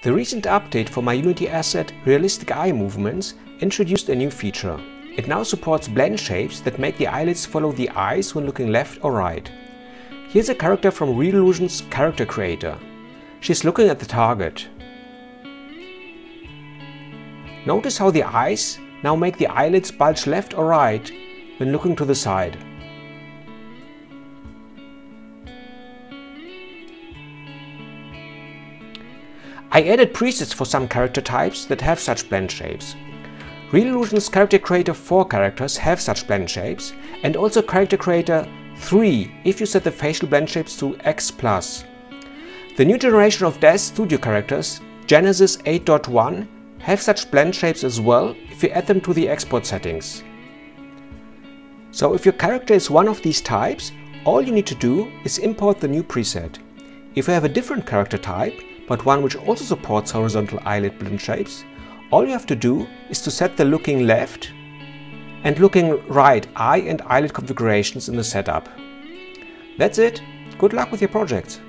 The recent update for my Unity asset Realistic Eye Movements introduced a new feature. It now supports blend shapes that make the eyelids follow the eyes when looking left or right. Here's a character from Reallusion's Character Creator. She's looking at the target. Notice how the eyes now make the eyelids bulge left or right when looking to the side. I added presets for some character types that have such blend shapes. Reallusion's Character Creator 4 characters have such blend shapes, and also Character Creator 3 if you set the facial blend shapes to ExPlus. The new generation of DAZ Studio characters, Genesis 8.1, have such blend shapes as well if you add them to the export settings. So if your character is one of these types, all you need to do is import the new preset. If you have a different character type, but one which also supports horizontal eyelid blend shapes, all you have to do is to set the looking left and looking right eye and eyelid configurations in the setup. That's it. Good luck with your projects.